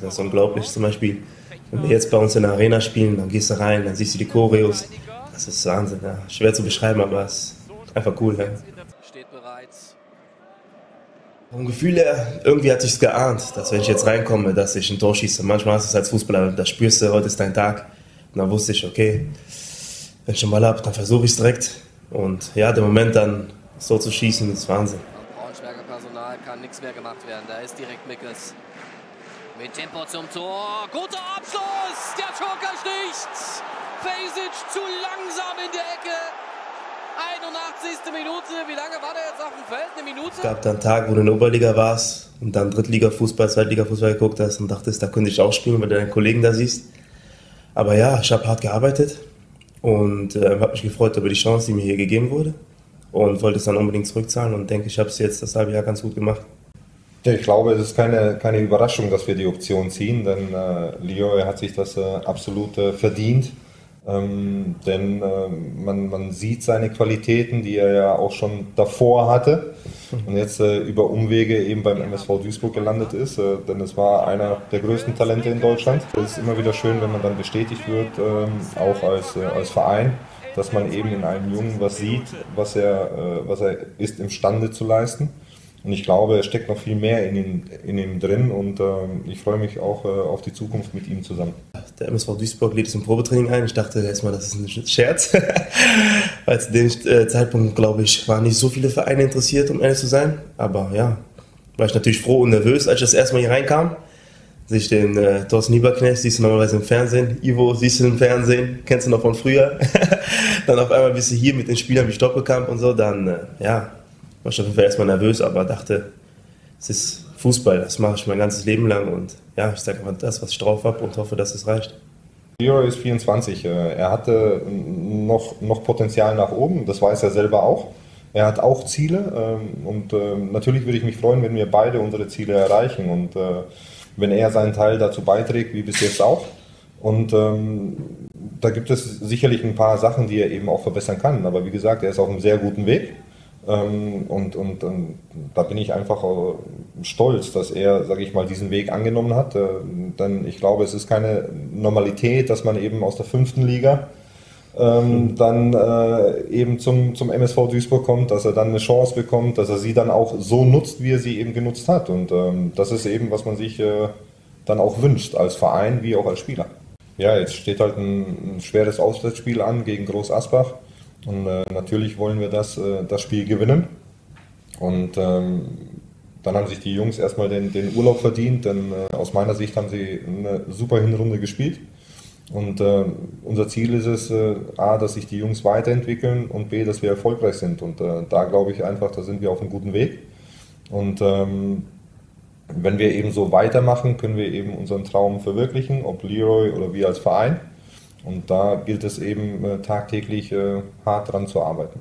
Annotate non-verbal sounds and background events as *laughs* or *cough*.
Das ist unglaublich. Zum Beispiel, wenn wir jetzt bei uns in der Arena spielen, dann gehst du rein, dann siehst du die Choreos. Das ist Wahnsinn, ja. Schwer zu beschreiben, aber es ist einfach cool. Ja. Steht bereits. Vom Gefühl her, irgendwie hatte ich es geahnt, dass wenn ich jetzt reinkomme, dass ich ein Tor schieße. Manchmal hast du es als Fußballer, da spürst du, heute ist dein Tag. Und dann wusste ich, okay, wenn ich den Ball habe, dann versuche ich es direkt. Und ja, der Moment dann so zu schießen, ist Wahnsinn. Braunschweiger Personal kann nichts mehr gemacht werden. Da ist direkt Mickels. Mit Tempo zum Tor. Guter Abschluss. Der Joker sticht. Fesic zu langsam in der Ecke. 81. Minute. Wie lange war der jetzt auf dem Feld? Eine Minute? Es gab dann Tage, wo du in der Oberliga warst und dann Drittliga-Fußball, Zweitliga-Fußball geguckt hast und dachtest, da könnte ich auch spielen, weil du deinen Kollegen da siehst. Aber ja, ich habe hart gearbeitet und äh, habe mich gefreut über die Chance, die mir hier gegeben wurde und wollte es dann unbedingt zurückzahlen und denke, ich habe es jetzt das halbe Jahr ganz gut gemacht. Ja, ich glaube, es ist keine, keine Überraschung, dass wir die Option ziehen, denn äh, Lyon hat sich das äh, absolut äh, verdient. Ähm, denn äh, man, man sieht seine Qualitäten, die er ja auch schon davor hatte und jetzt äh, über Umwege eben beim MSV Duisburg gelandet ist, äh, denn es war einer der größten Talente in Deutschland. Es ist immer wieder schön, wenn man dann bestätigt wird, ähm, auch als, äh, als Verein, dass man eben in einem Jungen was sieht, was er, äh, was er ist imstande zu leisten. Und ich glaube, es steckt noch viel mehr in ihm, in ihm drin und äh, ich freue mich auch äh, auf die Zukunft mit ihm zusammen. Der MSV Duisburg lädt zum Probetraining ein. Ich dachte erstmal, das ist ein Scherz. *laughs* Weil zu dem äh, Zeitpunkt, glaube ich, waren nicht so viele Vereine interessiert, um ehrlich zu sein. Aber ja, war ich natürlich froh und nervös, als ich das erste Mal hier reinkam. Sich den äh, Thorsten Nieberknecht, siehst du normalerweise im Fernsehen. Ivo siehst du im Fernsehen, kennst du noch von früher. *laughs* dann auf einmal bist du hier mit den Spielern wie Stoppelkamp und so. Dann, äh, ja, war ich auf jeden Fall erstmal nervös, aber dachte, es ist Fußball, das mache ich mein ganzes Leben lang und ja, ich sage einfach das, was ich drauf habe und hoffe, dass es reicht. Leroy ist 24. Äh, er hatte noch, noch Potenzial nach oben, das weiß er selber auch. Er hat auch Ziele ähm, und ähm, natürlich würde ich mich freuen, wenn wir beide unsere Ziele erreichen und äh, wenn er seinen Teil dazu beiträgt, wie bis jetzt auch. Und ähm, da gibt es sicherlich ein paar Sachen, die er eben auch verbessern kann. Aber wie gesagt, er ist auf einem sehr guten Weg. Ähm, und, und, und, da bin ich einfach stolz, dass er, sage ich mal, diesen Weg angenommen hat. Äh, denn ich glaube, es ist keine Normalität, dass man eben aus der fünften Liga ähm, dann äh, eben zum, zum MSV Duisburg kommt, dass er dann eine Chance bekommt, dass er sie dann auch so nutzt, wie er sie eben genutzt hat. Und ähm, das ist eben, was man sich äh, dann auch wünscht, als Verein wie auch als Spieler. Ja, jetzt steht halt ein, ein schweres Auswärtsspiel an gegen Groß Asbach. Und äh, natürlich wollen wir das, äh, das Spiel gewinnen. Und ähm, dann haben sich die Jungs erstmal den, den Urlaub verdient, denn äh, aus meiner Sicht haben sie eine super Hinrunde gespielt. Und äh, unser Ziel ist es, äh, A, dass sich die Jungs weiterentwickeln und B, dass wir erfolgreich sind. Und äh, da glaube ich einfach, da sind wir auf einem guten Weg. Und ähm, wenn wir eben so weitermachen, können wir eben unseren Traum verwirklichen, ob Leroy oder wir als Verein. Und da gilt es eben äh, tagtäglich äh, hart dran zu arbeiten.